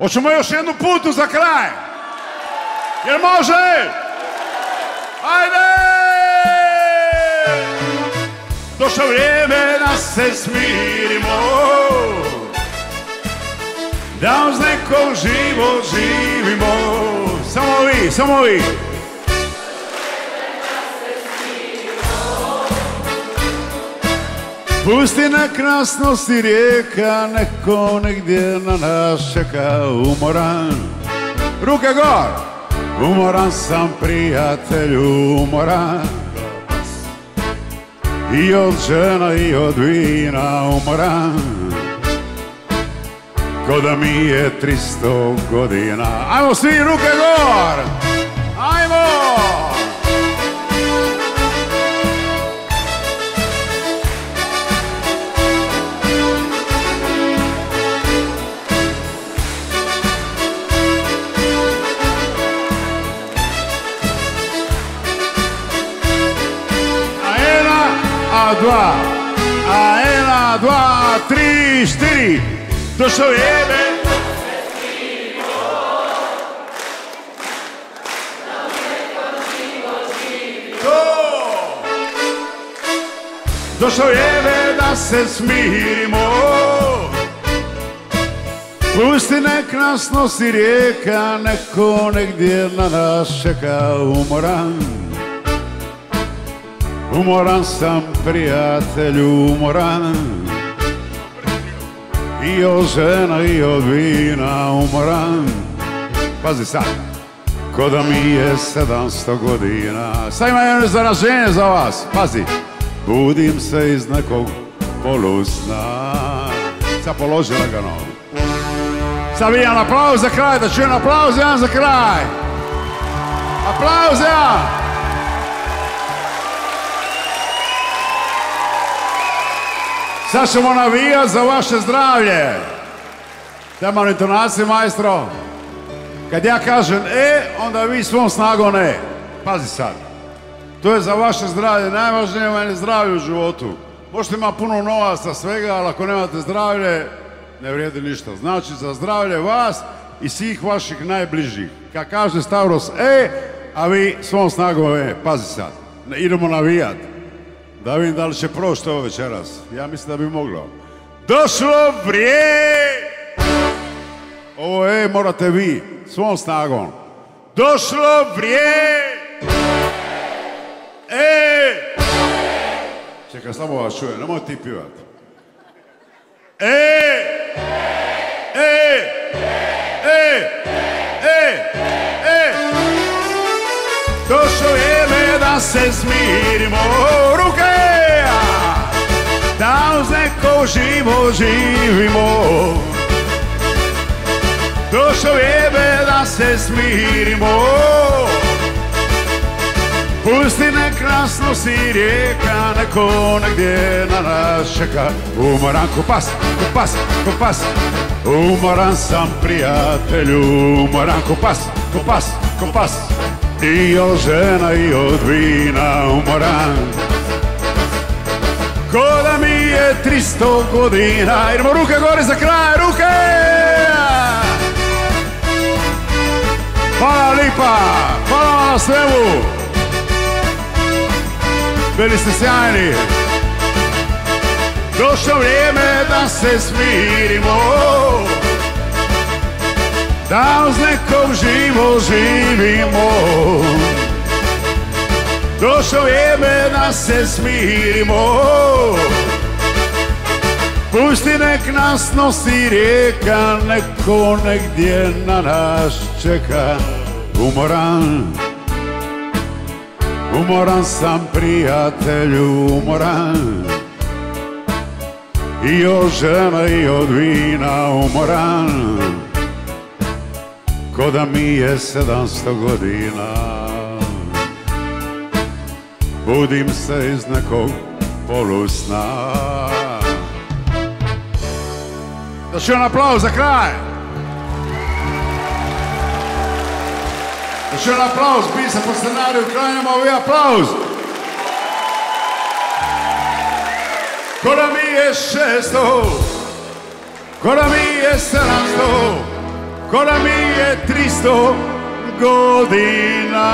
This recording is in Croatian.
Hoćemo još jednu putu za kraj. Jer može? Ajde! Došlo vrijeme da se smirimo Da uz nekom život živimo Samo vi, samo vi Pusti nek nas nosi rijeka, neko negdje na nas čeka umoran. Ruke gor! Umoran sam prijatelju, umoran. I od žena i od vina umoran. Ko da mi je 300 godina. Ajmo svi ruke gor! Ajmo! Dva, a jedna, dva, tri, štiri. Došlo vrijeme. Došlo vrijeme da se smirimo Pusti nek nas nosi rijeka Neko negdje na nas čeka umoran Umoran sam prijatelju, umoran. I od žena i od vina umoran. Pazi sad Ko da mi je sedamsto godina. Sad ima jedno zaraženje za vas? Pazi Budim se iz nekog polusna. Sad položi lagano. Sad vidim aplauz za kraj Da čujem aplauz jedan za kraj. Aplauz jedan Sad ćemo navijat za vaše zdravlje. Tema intonacije, majstro. Kad ja kažem e, onda vi svom snagom ne. Pazi sad. To je za vaše zdravlje. Najvažnije vam je zdravlje u životu. Možete imati puno novaca, svega, ali ako nemate zdravlje, ne vrijedi ništa. Znači za zdravlje vas i svih vaših najbližih. Kad kaže Stavros e, a vi svom snagom e. Pazi sad. Idemo navijat. Da vidim da li će proći ovo večeras. Ja mislim da bi moglo. Došlo vrijeme! Ovo je, morate vi, svom snagom. Došlo vrijeme! E! Čekaj, samo vas čujem, nemoj ti pivat. E! E! E! E! E! Došlo vrijeme da se smirimo živo živimo. Došlo vrijeme da se smirimo. Pusti nek nas nosi rijeka Neko negdje na nas čeka Umoran ko pas, ko pas, ko pas. Umoran sam prijatelju Umoran ko pas, ko pas, ko pas. I od žena i od vina umoran Ko mi je 300 godina. Idemo ruke gore za kraj, ruke! Hvala lipa, hvala vam na svemu. Bili ste sjajni. Došlo vrijeme da se smirimo. Da uz nekom živo živimo Došlo vrijeme da se smirimo. Pusti nek nas nosi rijeka Neko negdje na nas čeka. Umoran Umoran sam prijatelju umoran. I od žena i od vina umoran. Ko da mi je sedamsto godina Budim se iz nekog polusna. Još jedan aplauz za kraj. Još jedan aplauz, pisa po scenariju, kranjamo ovi aplauz Ko da mi je šesto? Ko da mi je sedamsto ko da mi je 300 godina.